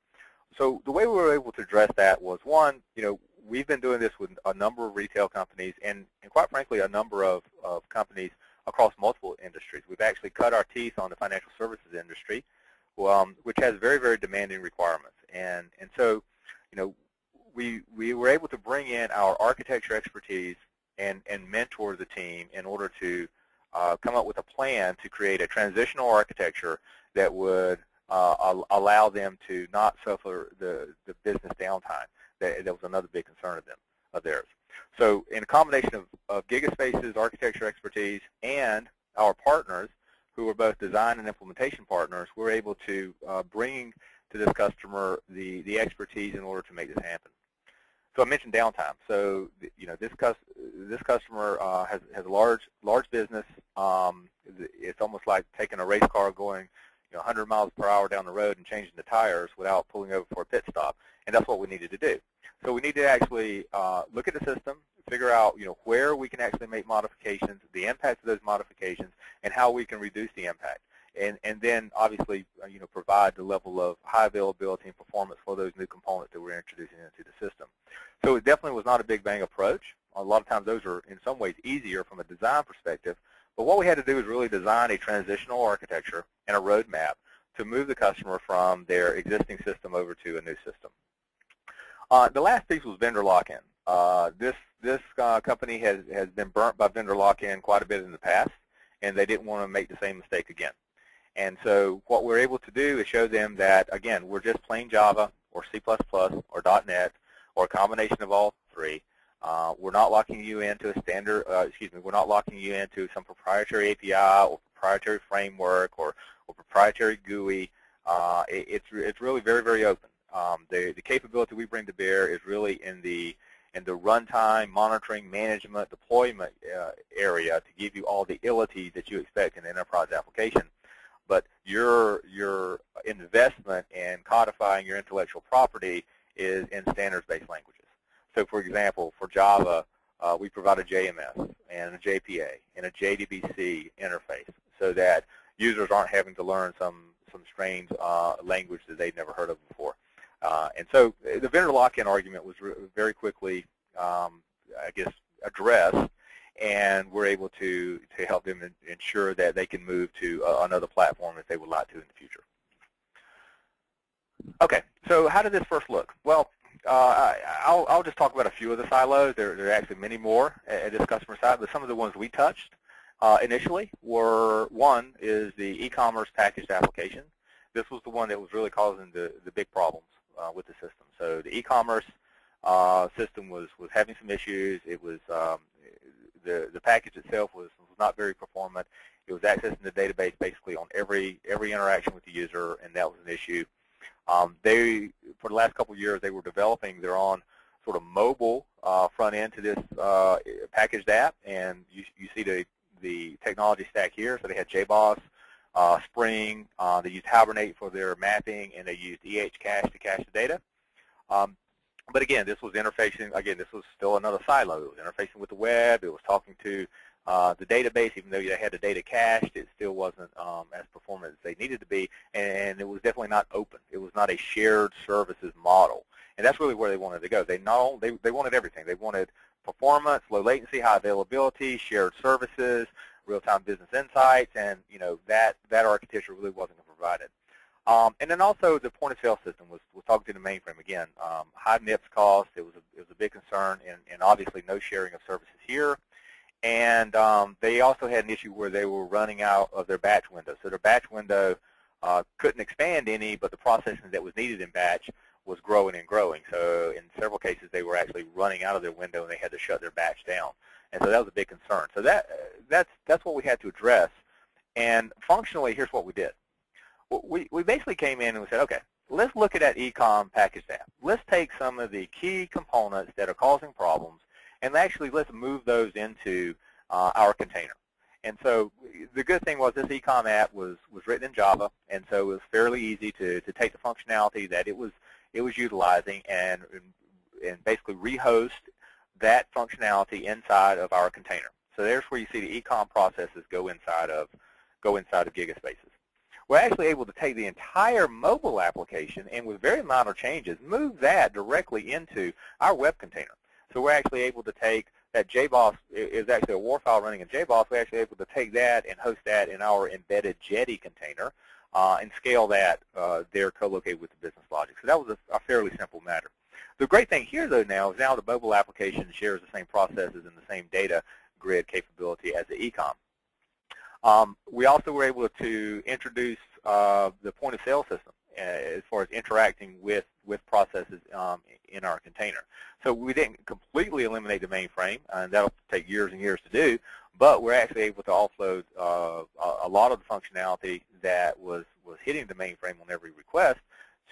So the way we were able to address that was one, you know, we've been doing this with a number of retail companies and, and quite frankly, a number of, of companies across multiple industries. We've actually cut our teeth on the financial services industry, um, which has very, very demanding requirements. And, and so, you know, we, we were able to bring in our architecture expertise and, and mentor the team in order to uh, come up with a plan to create a transitional architecture that would uh, allow them to not suffer the, the business downtime. That, that was another big concern of them of theirs. So in a combination of, of GigaSpace's architecture expertise and our partners, who are both design and implementation partners, we're able to uh, bring to this customer the, the expertise in order to make this happen. So I mentioned downtime. So you know this cus this customer uh, has has a large large business. Um, it's almost like taking a race car going you know 100 miles per hour down the road and changing the tires without pulling over for a pit stop. And that's what we needed to do. So we need to actually uh, look at the system, figure out you know where we can actually make modifications, the impact of those modifications, and how we can reduce the impact and, and then obviously uh, you know provide the level of high availability and performance for those new components that we're introducing into the system. So it definitely was not a big bang approach. A lot of times those are in some ways easier from a design perspective, but what we had to do was really design a transitional architecture and a roadmap to move the customer from their existing system over to a new system. Uh, the last piece was vendor lock-in. Uh, this this uh, company has, has been burnt by vendor lock-in quite a bit in the past, and they didn't want to make the same mistake again. And so what we're able to do is show them that, again, we're just plain Java or C++ or .NET or a combination of all three. Uh, we're not locking you into a standard, uh, excuse me, we're not locking you into some proprietary API or proprietary framework or, or proprietary GUI. Uh, it, it's, it's really very, very open. Um, the, the capability we bring to bear is really in the in the runtime, monitoring, management, deployment uh, area to give you all the abilities that you expect in an enterprise application but your your investment in codifying your intellectual property is in standards-based languages. So, for example, for Java, uh, we provide a JMS and a JPA and a JDBC interface, so that users aren't having to learn some some strange uh, language that they've never heard of before. Uh, and so, the vendor lock-in argument was very quickly, um, I guess, addressed and we're able to, to help them ensure that they can move to uh, another platform if they would like to in the future. Okay, so how did this first look? Well, uh, I'll, I'll, just talk about a few of the silos. There, there are actually many more at, this customer side, but some of the ones we touched uh, initially were, one is the e-commerce packaged application. This was the one that was really causing the, the big problems uh, with the system. So the e-commerce uh, system was, was having some issues. It was um, the, the package itself was, was not very performant. It was accessing the database basically on every every interaction with the user, and that was an issue. Um, they, for the last couple of years, they were developing their own sort of mobile uh, front end to this uh, packaged app, and you, you see the, the technology stack here. So they had JBoss, uh, Spring, uh, they used Hibernate for their mapping, and they used EHCache to cache the data. Um, but again, this was interfacing, again, this was still another silo. It was interfacing with the web. It was talking to uh, the database. Even though they had the data cached, it still wasn't um, as performant as they needed to be. And it was definitely not open. It was not a shared services model. And that's really where they wanted to go. They, not, they, they wanted everything. They wanted performance, low latency, high availability, shared services, real-time business insights, and you know that that architecture really wasn't provided. Um, and then also the point of sale system was, was talking to the mainframe again. Um, high MIPS cost, it was a, it was a big concern, and, and obviously no sharing of services here. And um, they also had an issue where they were running out of their batch window. So their batch window uh, couldn't expand any, but the processing that was needed in batch was growing and growing. So in several cases, they were actually running out of their window, and they had to shut their batch down. And so that was a big concern. So that that's that's what we had to address. And functionally, here's what we did we, we basically came in and we said, okay, let's look at that ecom package app. Let's take some of the key components that are causing problems and actually let's move those into uh, our container. And so the good thing was this ecom app was, was written in Java, and so it was fairly easy to, to take the functionality that it was it was utilizing and and basically rehost that functionality inside of our container. So there's where you see the ecom processes go inside of go inside of GigaSpaces we're actually able to take the entire mobile application and with very minor changes, move that directly into our web container. So we're actually able to take that JBoss is actually a WAR file running in JBoss. We're actually able to take that and host that in our embedded Jetty container uh, and scale that uh, there co-located with the business logic. So that was a, a fairly simple matter. The great thing here, though, now is now the mobile application shares the same processes and the same data grid capability as the ecom. Um, we also were able to introduce uh, the point of sale system as far as interacting with with processes um, in our container. So we didn't completely eliminate the mainframe, and that'll take years and years to do, but we're actually able to offload uh, a lot of the functionality that was, was hitting the mainframe on every request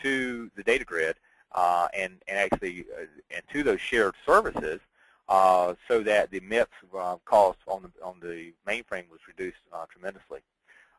to the data grid uh, and, and actually uh, and to those shared services uh, so that the MIPS uh, cost on the, on the mainframe was reduced uh, tremendously.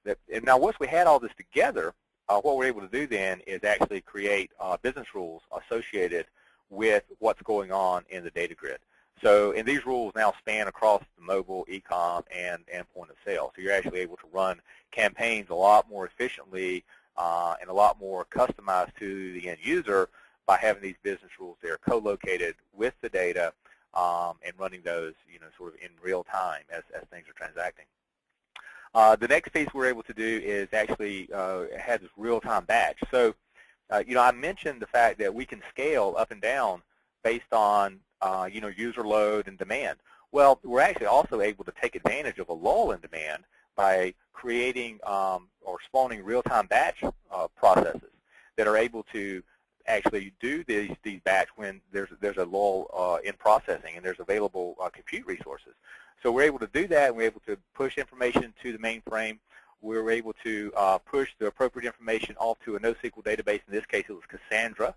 That, and now once we had all this together, uh, what we're able to do then is actually create uh, business rules associated with what's going on in the data grid. So, and these rules now span across the mobile, e-com, and, and point of sale. So you're actually able to run campaigns a lot more efficiently uh, and a lot more customized to the end user by having these business rules there co-located with the data um, and running those, you know, sort of in real time as, as things are transacting. Uh, the next piece we're able to do is actually uh, have this real-time batch. So, uh, you know, I mentioned the fact that we can scale up and down based on, uh, you know, user load and demand. Well, we're actually also able to take advantage of a lull in demand by creating um, or spawning real-time batch uh, processes that are able to actually do these these batch when there's there's a lull uh, in processing and there's available compute resources. So we're able to do that, and we're able to push information to the mainframe. We were able to uh, push the appropriate information off to a NoSQL database. In this case, it was Cassandra.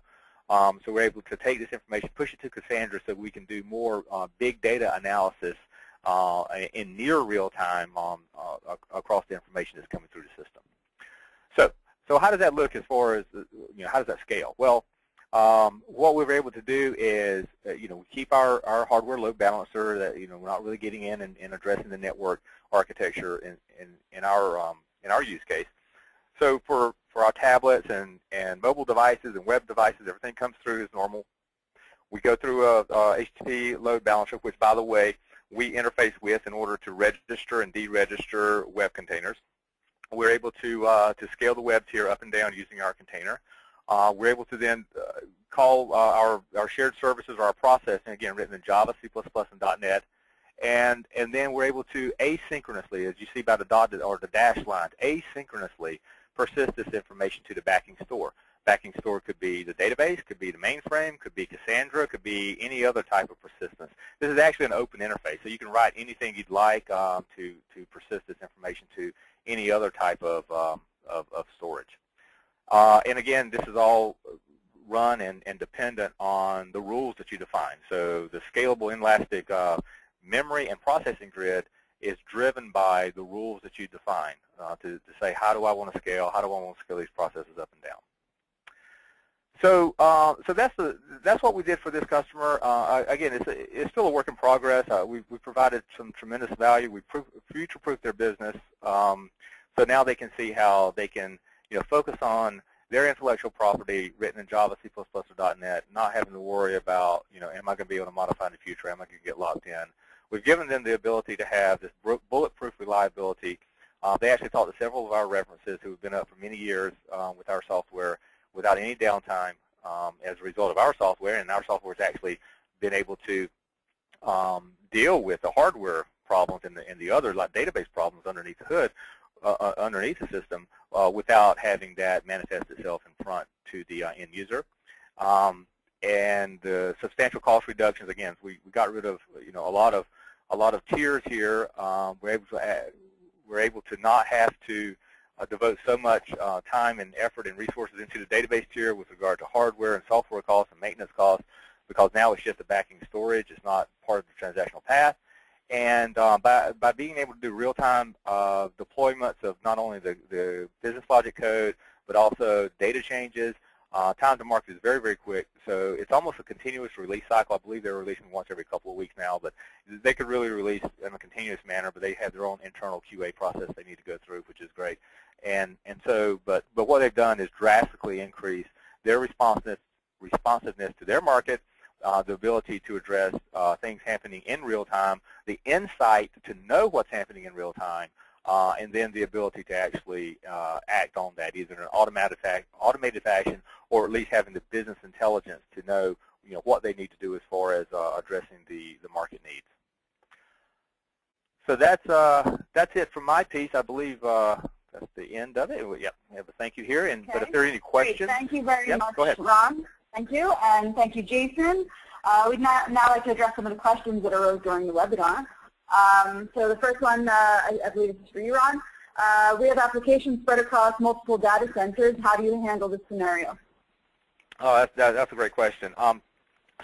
Um, so we're able to take this information, push it to Cassandra so we can do more uh, big data analysis uh, in near real time um, uh, across the information that's coming through the system. So, so how does that look as far as, you know, how does that scale? Well, um, what we were able to do is, uh, you know, keep our, our hardware load balancer that, you know, we're not really getting in and, and addressing the network architecture in, in, in, our, um, in our use case. So for, for our tablets and, and mobile devices and web devices, everything comes through as normal. We go through a, a HTTP load balancer, which, by the way, we interface with in order to register and deregister web containers. We're able to, uh, to scale the web tier up and down using our container. Uh, we're able to then uh, call uh, our, our shared services or our processing, again, written in Java, C++, and .NET. And, and then we're able to asynchronously, as you see by the dotted or the dash lines, asynchronously persist this information to the backing store. Backing store could be the database, could be the mainframe, could be Cassandra, could be any other type of persistence. This is actually an open interface, so you can write anything you'd like um, to, to persist this information to any other type of, um, of, of storage. Uh, and again, this is all run and, and dependent on the rules that you define. So the scalable inelastic uh, memory and processing grid is driven by the rules that you define uh, to, to say how do I want to scale, how do I want to scale these processes up and down. So, uh, so that's the that's what we did for this customer. Uh, again, it's a, it's still a work in progress. Uh, we've we provided some tremendous value. We future-proofed their business, um, so now they can see how they can you know, focus on their intellectual property written in Java, C++, or dot .NET, not having to worry about, you know, am I going to be able to modify in the future? Am I going to get locked in? We've given them the ability to have this bulletproof reliability. Uh, they actually talked to several of our references who have been up for many years um, with our software without any downtime um, as a result of our software, and our software has actually been able to um, deal with the hardware problems and the, and the other like database problems underneath the hood uh, uh, underneath the system uh, without having that manifest itself in front to the end user. Um, and the substantial cost reductions, again, we, we got rid of you know a lot of a lot of tiers here. Um, we're able to add, we're able to not have to uh, devote so much uh, time and effort and resources into the database tier with regard to hardware and software costs and maintenance costs because now it's just a backing storage. It's not part of the transactional path. And uh, by, by being able to do real-time uh, deployments of not only the, the business logic code, but also data changes, uh, time to market is very, very quick. So it's almost a continuous release cycle. I believe they're releasing once every couple of weeks now, but they could really release in a continuous manner, but they have their own internal QA process they need to go through, which is great. And, and so, but, but what they've done is drastically increase their responsiveness, responsiveness to their market uh, the ability to address uh, things happening in real time, the insight to know what's happening in real time, uh, and then the ability to actually uh, act on that, either in an automated, fa automated fashion or at least having the business intelligence to know you know, what they need to do as far as uh, addressing the, the market needs. So that's, uh, that's it from my piece. I believe uh, that's the end of it. Yeah, we have a thank you here. And, okay. But if there are any questions. Great. Thank you very yep, much, go ahead. Ron. Thank you. And thank you, Jason. Uh, we'd now, now like to address some of the questions that arose during the webinar. Um, so the first one, uh, I, I, believe is for you, Ron. Uh, we have applications spread across multiple data centers. How do you handle this scenario? Oh, that's, that, that's a great question. Um,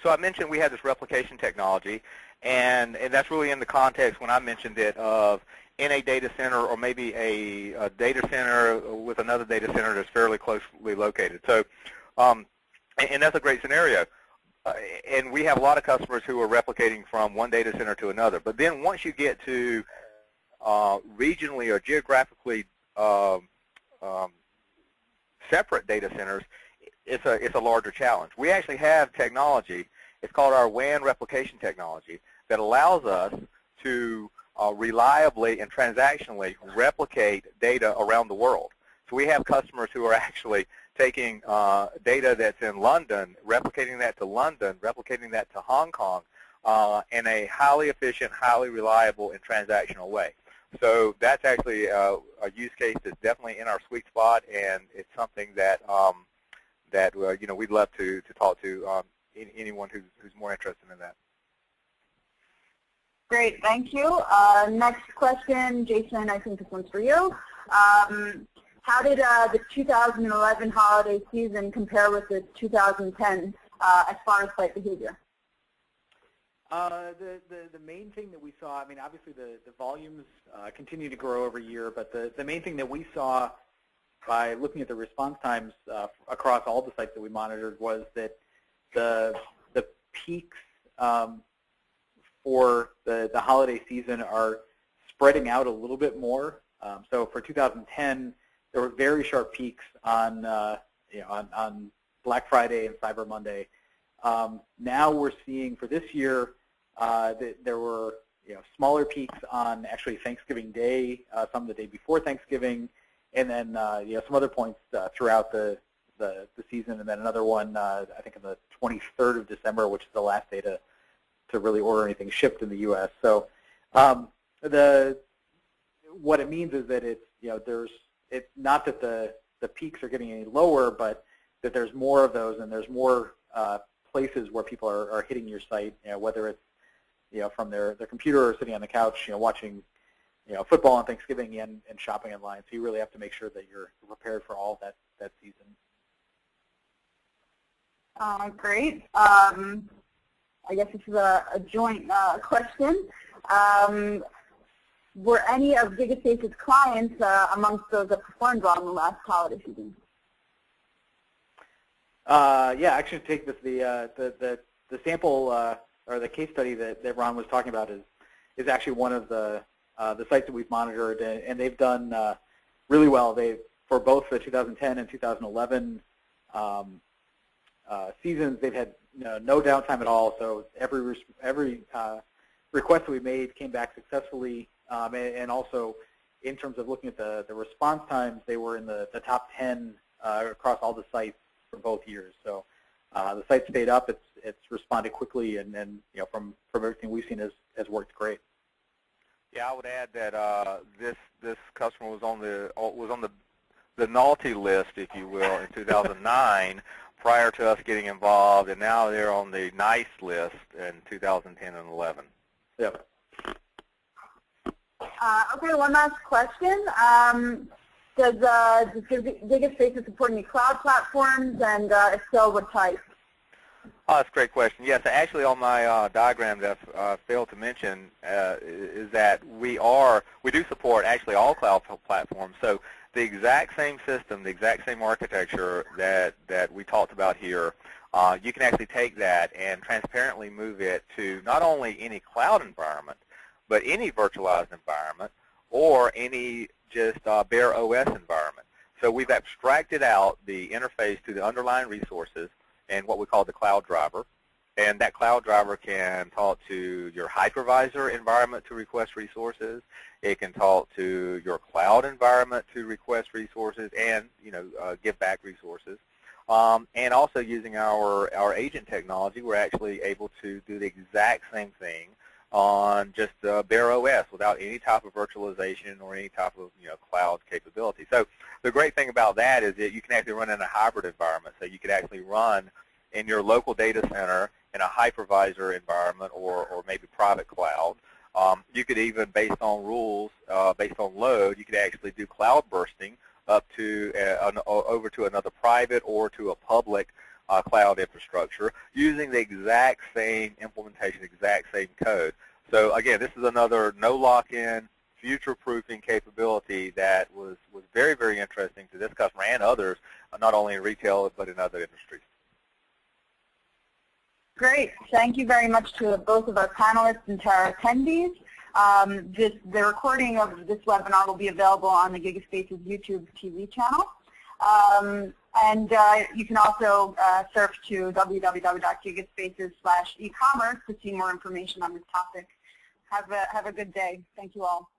so I mentioned we had this replication technology, and, and that's really in the context when I mentioned it of in a data center or maybe a, a data center with another data center that's fairly closely located. So, um, and, and that's a great scenario. Uh, and we have a lot of customers who are replicating from one data center to another. But then once you get to uh, regionally or geographically um, um, separate data centers, it's a it's a larger challenge. We actually have technology. It's called our WAN replication technology that allows us to uh, reliably and transactionally replicate data around the world. So we have customers who are actually taking uh, data that's in London, replicating that to London, replicating that to Hong Kong uh, in a highly efficient, highly reliable, and transactional way. So that's actually uh, a use case that's definitely in our sweet spot, and it's something that um, that uh, you know we'd love to to talk to um, anyone who's who's more interested in that. Great, thank you. Uh, next question, Jason. I think this one's for you. Um, how did uh, the 2011 holiday season compare with the 2010 uh, as far as site behavior? Uh, the, the, the main thing that we saw, I mean, obviously the, the volumes uh, continue to grow every year, but the, the main thing that we saw by looking at the response times uh, across all the sites that we monitored was that the, the peaks um, for the, the holiday season are spreading out a little bit more. Um, so for 2010, there were very sharp peaks on, uh, you know, on, on Black Friday and Cyber Monday. Um, now we're seeing for this year uh, that there were you know, smaller peaks on actually Thanksgiving Day, uh, some the day before Thanksgiving, and then uh, you know some other points uh, throughout the, the, the season, and then another one uh, I think on the 23rd of December, which is the last day to to really order anything shipped in the U.S. So um, the what it means is that it's you know there's it's not that the the peaks are getting any lower, but that there's more of those and there's more uh, places where people are, are hitting your site, you know, whether it's you know from their their computer or sitting on the couch, you know, watching you know football on Thanksgiving and, and shopping online. So you really have to make sure that you're prepared for all that that season. Uh, great. Um, I guess this is a, a joint uh, question. Um, were any of GigaSpace's clients uh, amongst those that performed well in the last holiday season? Uh, yeah, actually, take this the uh, the the the sample uh, or the case study that, that Ron was talking about is is actually one of the uh, the sites that we've monitored, and, and they've done uh, really well. They for both the 2010 and 2011 um, seasons, they've had no downtime at all. So every every request that we made came back successfully um, and, and, also, in terms of looking at the, the response times, they were in the, the top 10 uh, across all the sites for both years. So uh, the site stayed up. It's, it's responded quickly, and, and you know, from, from everything we've seen, has, has worked great. Yeah, I would add that uh, this this customer was on the was on the the naughty list, if you will, in 2009 prior to us getting involved, and now they're on the nice list in 2010 and 11. Yep. Uh, okay, one last question. Um, does, uh, does GigaSpaces support any cloud platforms, and uh, if so, what type? Oh, that's a great question. Yes, actually on my uh, diagram that I uh, failed to mention uh, is that we are, we do support actually all cloud platforms. So the exact same system, the exact same architecture that, that we talked about here, uh, you can actually take that and transparently move it to not only any cloud environment, but any virtualized environment or any just uh, bare OS environment. So we've abstracted out the interface to the underlying resources and what we call the cloud driver. And that cloud driver can talk to your hypervisor environment to request resources. It can talk to your cloud environment to request resources and, you know, uh, give back resources. Um, and also using our, our agent technology, we're actually able to do the exact same thing on just uh, bare OS without any type of virtualization or any type of you know cloud capability. So the great thing about that is that you can actually run in a hybrid environment. So you could actually run in your local data center in a hypervisor environment or, or maybe private cloud. Um, you could even, based on rules, uh, based on load, you could actually do cloud bursting up to uh, an, over to another private or to a public uh, cloud infrastructure using the exact same implementation, exact same code. So again, this is another no lock-in, future-proofing capability that was, was very, very interesting to this customer and others, uh, not only in retail but in other industries. Great. Thank you very much to both of our panelists and to our attendees. Um, this, the recording of this webinar will be available on the GigaSpaces YouTube TV channel. Um, and uh, you can also uh, surf to www.gigaspaces slash e-commerce to see more information on this topic. Have a, have a good day. Thank you all.